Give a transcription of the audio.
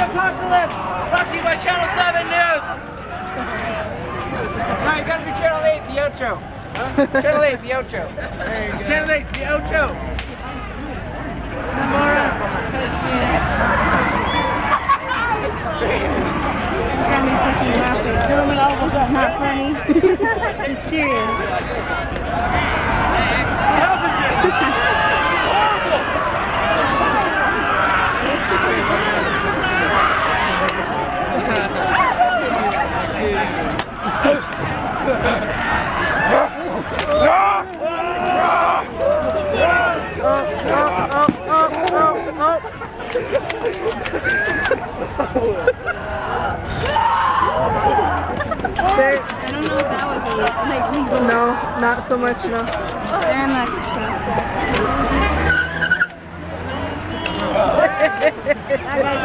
zombie apocalypse! Brought to you by Channel 7 News! All right, you gotta be Channel 8, the outro. Huh? Channel 8, the outro. Channel 8, the outro. Samora. Jeremy fucking laughing. German almost not funny. it's serious. No, not so much, no. They're in like. that